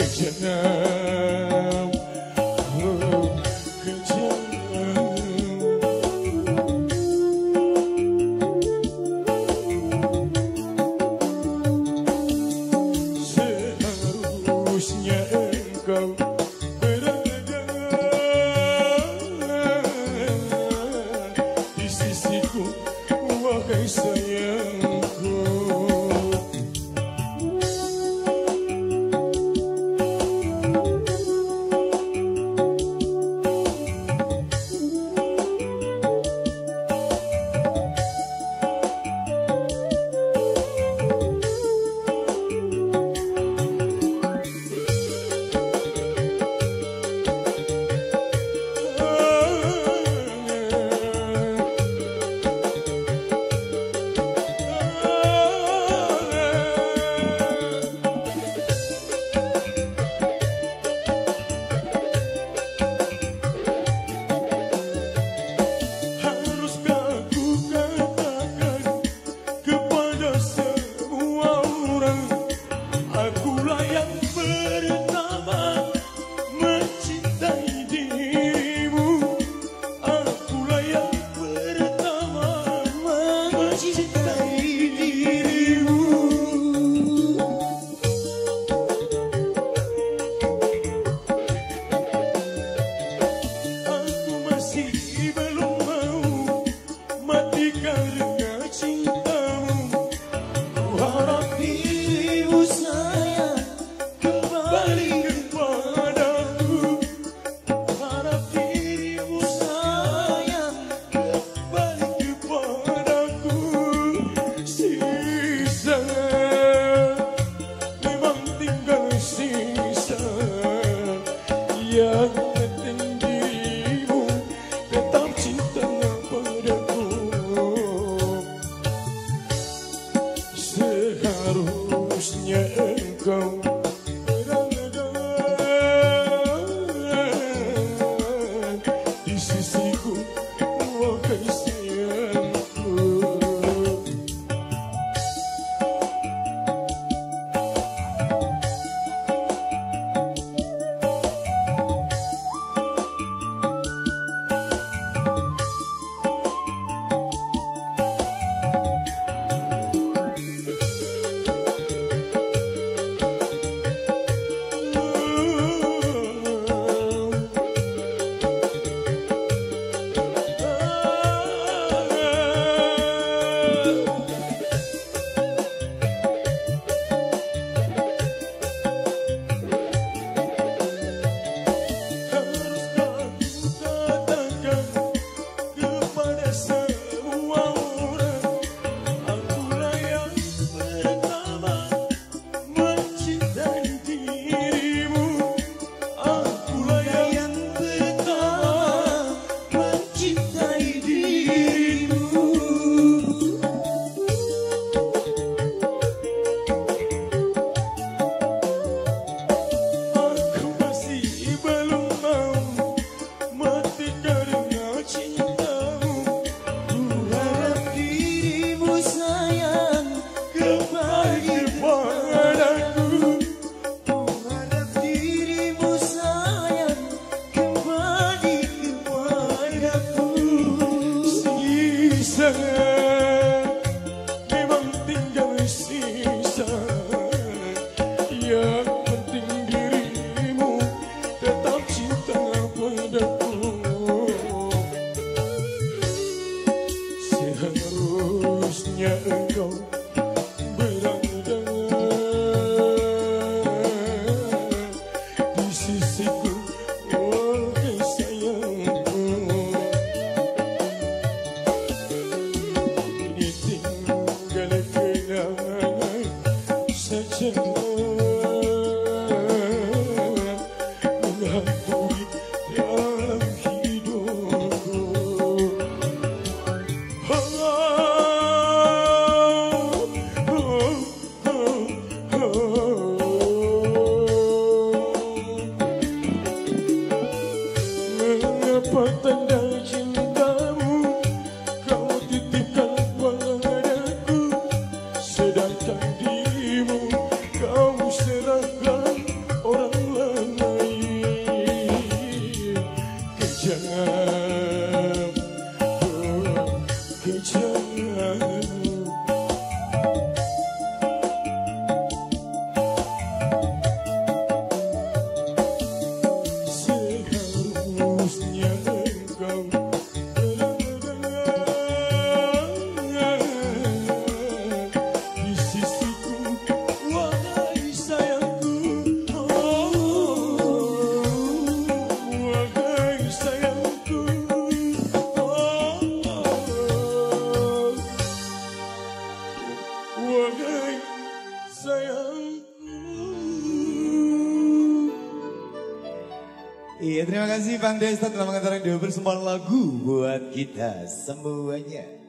kitchener. Iya terima kasih Bang Desta telah mengantarkan dua persembahan lagu buat kita semuanya.